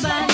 to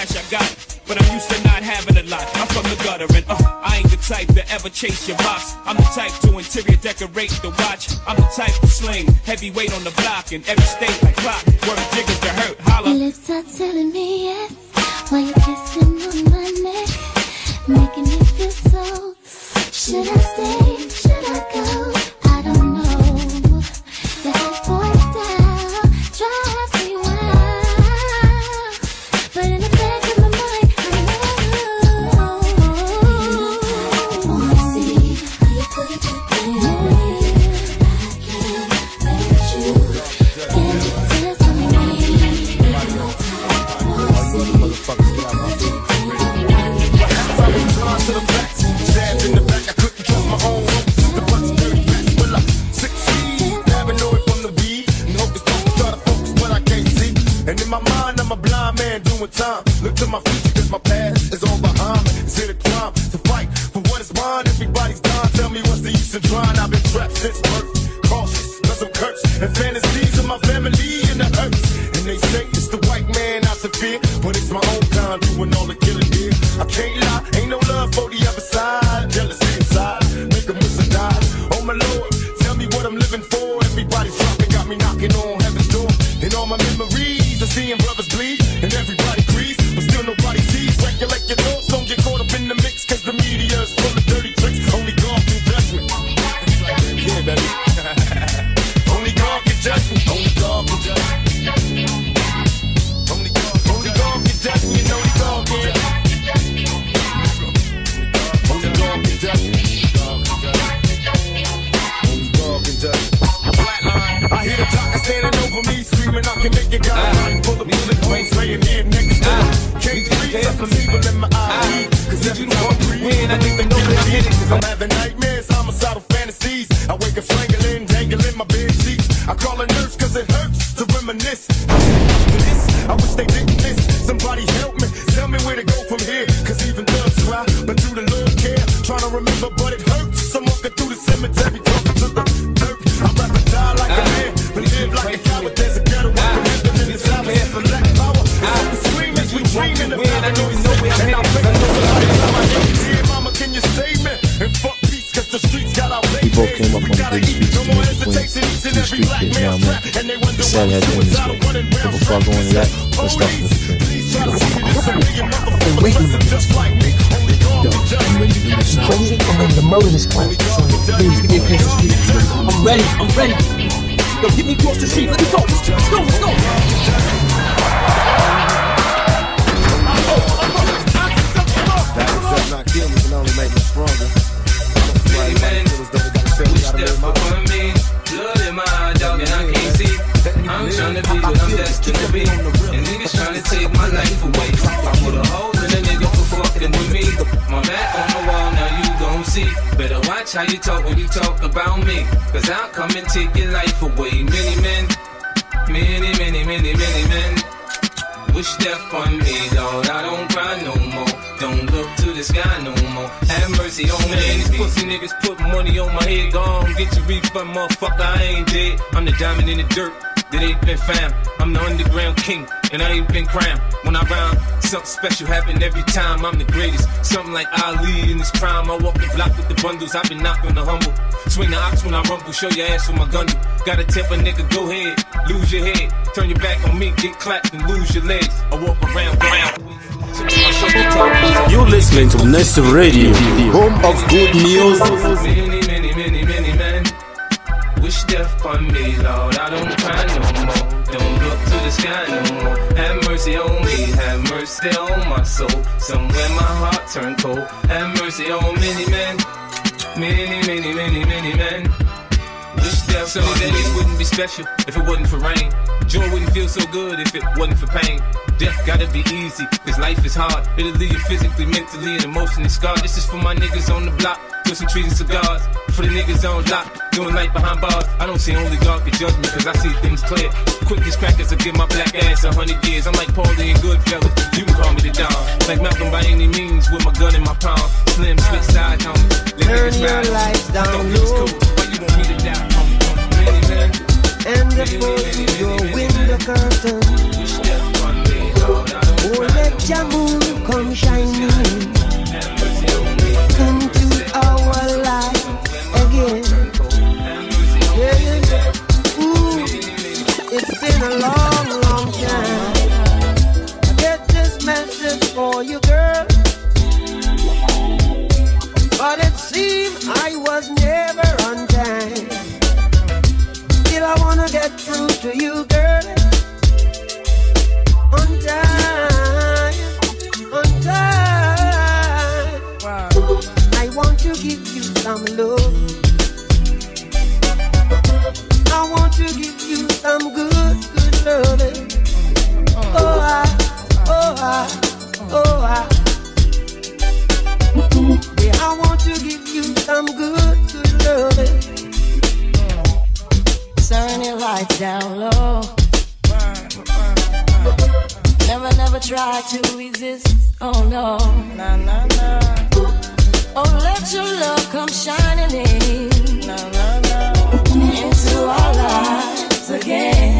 cash I got. But I'm used to not having a lot. I'm from the gutter and uh, I ain't the type to ever chase your box. I'm the type to interior decorate the watch. I'm the type to sling heavyweight on the block in every state like clock. Work jiggers to hurt, holla. Your lips are telling me yes While you're kissing on my neck Making me feel so Should I stay? Should I go? Trying? I've been trapped since birth, cautious, cause I'm cursed. And fantasies of my family in the earth. And they say it's the white man out to fear, but it's my own kind doing all the killing here. I can't lie, ain't no love for the other side. I'm having nightmares, both came up on Green Street to make the Queens. Two street kids now, man. The sad had to end this way. But before I go into that, let's start from the beginning. Wait a minute. Yo, I'm ready to do this. Crazy. I'm ready to murder this clown. Please, give me a piece of street. I'm ready. I'm ready. Yo, get me across the street. Let me go. Let's go. Let's go. Watch how you talk when you talk about me. Cause I'll come and take your life away. Many men, many, many, many, many men. Wish death on me, Lord. I don't cry no more. Don't look to the sky no more. Have mercy on me. These pussy niggas put money on my head. Gone, get your refund, motherfucker. I ain't dead. I'm the diamond in the dirt that ain't been found. I'm the underground king, and I ain't been crowned. When I rhyme, something special happen every time. I'm the greatest. Something like Ali in his prime. I walk the block with the bundles. I've been knocked on the humble. Swing the ox when I rumble. Show your ass with my gun. Gotta tip a nigga, go ahead. Lose your head. Turn your back on me, get clapped and lose your legs. I walk around, around. You're listening to NERSI Radio, home of good news. Death on me, Lord. I don't cry no more. Don't look to the sky no more. Have mercy on me, have mercy on my soul. Somewhere my heart turned cold. Have mercy on many men, many, many, many, many men. That sunny days wouldn't be special if it wasn't for rain. Joy wouldn't feel so good if it wasn't for pain. Death gotta be easy, cause life is hard. It'll leave you physically, mentally, and emotionally scarred. This is for my niggas on the block, twisting trees and cigars. For the niggas on lock, doing life behind bars. I don't see only God can judge me, cause I see things clear. Quick as crackers, I give my black ass a hundred years. I'm like Paulie and Goodfellas, you can call me the Don. Like Malcolm by any means, with my gun in my palm. Slim, switch sides, homie. Turn your lights down low. cool, why you want me to die, Your window curtain. Oh, let your moon come shining lights down low. Never, never try to resist. Oh no. Nah, nah, nah. Oh, let your love come shining in. Into our lives again.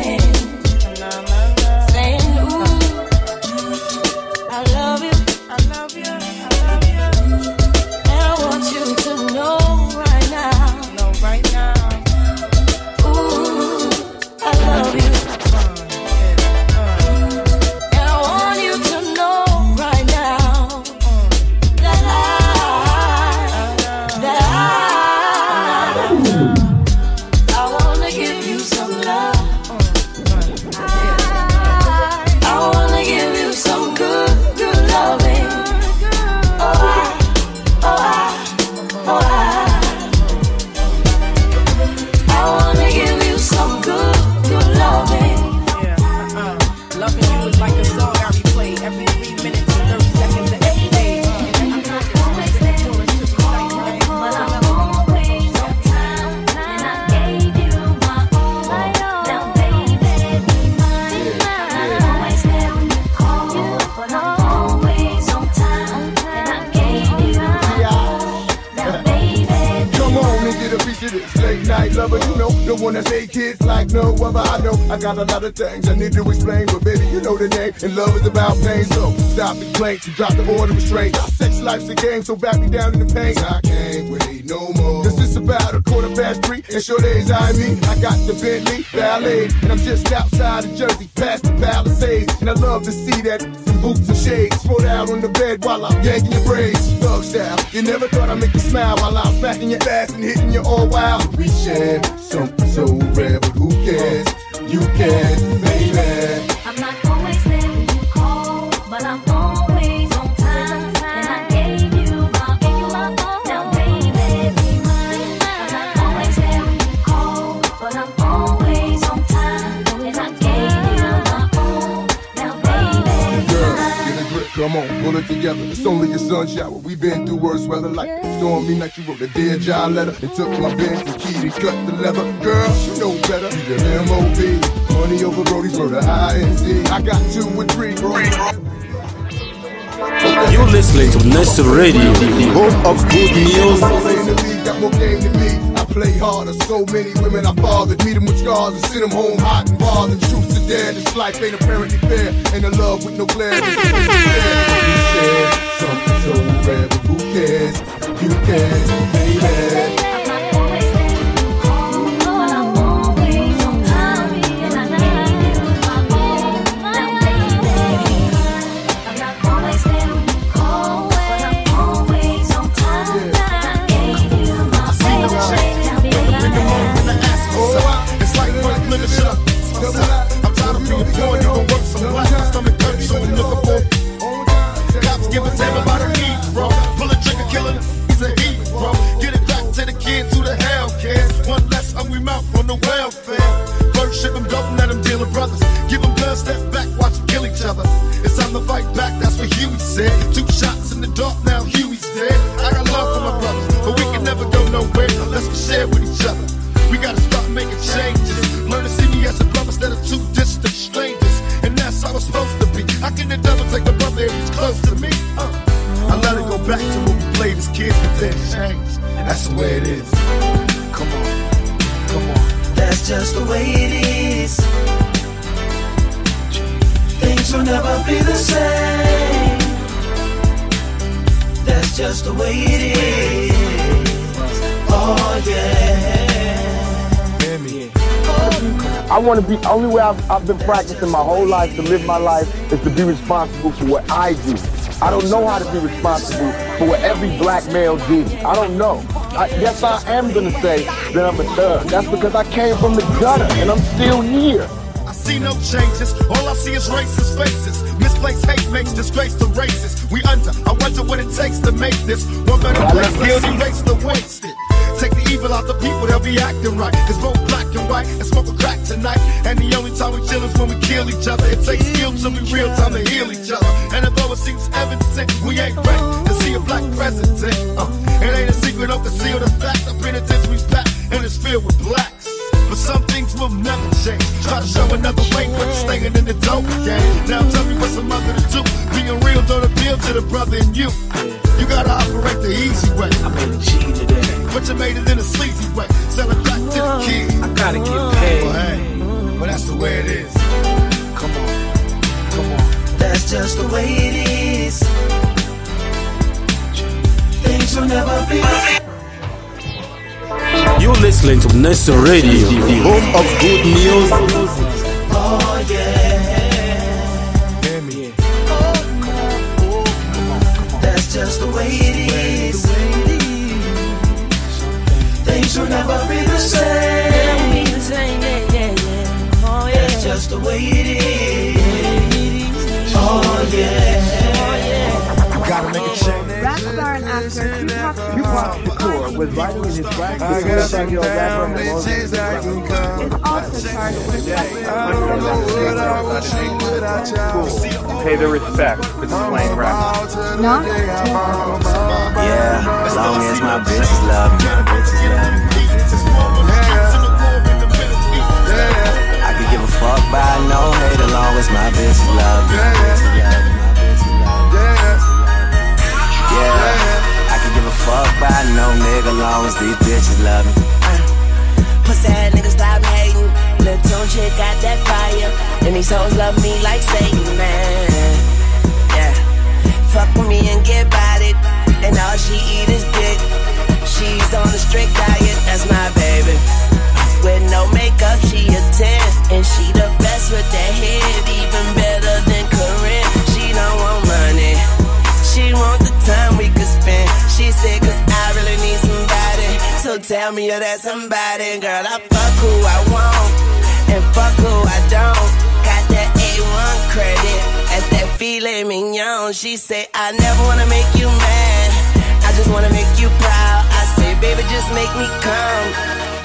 That say kids like no other. I know I got a lot of things I need to explain, but baby, you know the name. And love is about pain, so stop the complaints and drop the order of restraint. Sex life's a game, so back me down in the pain. I can't wait no more. Cause it's about a quarter past three, and sure days I mean, I got the Bentley Ballet, and I'm just outside of Jersey, past Palisades. And I love to see that some boots and shades spread out on the bed while I'm yanking your braids. Thug style, you never thought I'd make you smile while I'm smacking your ass and hitting you all wild. We share something so rare, but who cares? You can, baby. Come on, pull it together. It's only a sun shower. We've been through worse weather like stormy night. You wrote a dear job letter and took my Benz and key cut the leather. Girl, you know better. The M.O.B. Money over Brody's I.N.C. I got two or three, bro. You're listening to NERSI Radio, home of good news. Play harder. So many women I fathered. Meet them with scars and send them home hot and bothered. Truth to dare, this life ain't apparently fair. Ain't a love with no glare. Something so rare, but who cares? You can, baby. That's just the way it is. Oh yeah. I want to be, only way I've, I've been practicing my whole life to live my life is to be responsible for what I do. I don't know how to be responsible for what every black male did. I don't know. I, yes, I am to say that I'm a thug. That's because I came from the gutter and I'm still here. See no changes. All I see is racist faces. Misplaced hate makes disgrace to races. We under. I wonder what it takes to make this one better place. Let's erase the wasted. Take the evil out the people, they'll be acting right. Cause both black and white and smoke a crack tonight. And the only time we chill is when we kill each other. It takes skill to be real time to heal each other. And although it seems evident, we ain't ready to see a black president. Uh, it ain't a secret, don't conceal the fact. The penitentiary's packed and it's filled with blacks. But some things will never change. Try to show another way, but you're staying in the dope game. Now tell me what's a mother to do. Being real don't appeal to the brother in you. You gotta operate the easy way. I made a G today. But you made it in a sleazy way. Sell it back to the kid. I gotta get paid. Well, hey, but that's the way it is. Come on, come on. That's just the way it is. Things will never be the same. You're listening to NERSI Radio, the home of good music. Oh yeah. Shakur was writing in his black book, the seven-year-old rapper and the most also charged with Pay their respect to the slain rap. not Yeah, as long as my bitches love me, my bitches love me. I could give a fuck by no hate as long as my bitches love me. my bitches love my bitches love me. Yeah, fuck by no nigga long as these bitches love me. Uh, pussy ass niggas stop hating. Little Tunechi got that fire. And these hoes love me like Satan, man. Yeah. Fuck with me and get bodied. And all she eat is dick. She's on a strict diet, that's my baby. With no makeup, she a 10. And she the best with that head, even better tell me you're that somebody. Girl, I fuck who I want. And fuck who I don't. Got that A1 credit. At that filet mignon. She say, I never wanna make you mad. I just wanna make you proud. I say, baby, just make me come.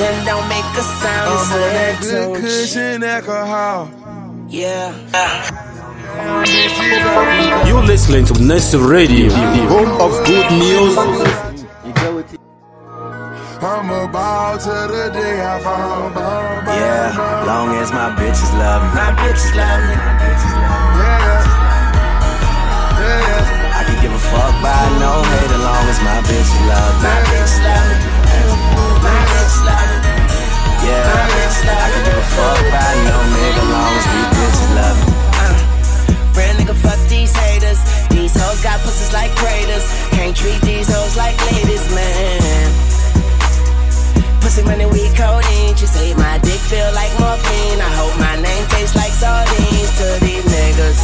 Then don't make a sound. I'm It's on that that good tune cushion alcohol. Yeah. You're listening to NERSI Radio, the home of good music. I'm about to the day I fall. Yeah, long as my bitches love me. My bitches love me. My bitches love me. I could give a fuck by no hate as long as my bitches love me. My bitches love me. My bitches love me. Yeah, I could give a fuck by no nigga as long as these bitches love me. Uh, real nigga, fuck these haters. These hoes got pussies like craters. Can't treat these money, we codeine. She say my dick feel like morphine. I hope my name tastes like sardines to these niggas.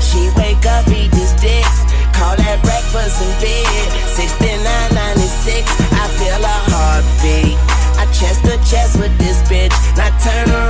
She wake up, eat this dick. Call that breakfast in bed. 6996, I feel a heartbeat. I chest to chest with this bitch. Now turn around.